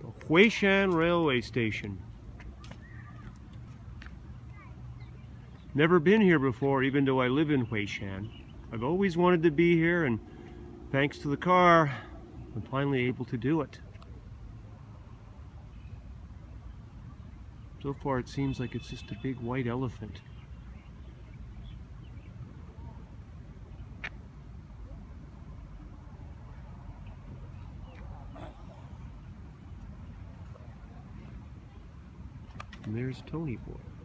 The Huishan Railway Station. Never been here before, even though I live in Huishan. I've always wanted to be here, and thanks to the car, I'm finally able to do it. So far it seems like it's just a big white elephant. And there's Tony Boy.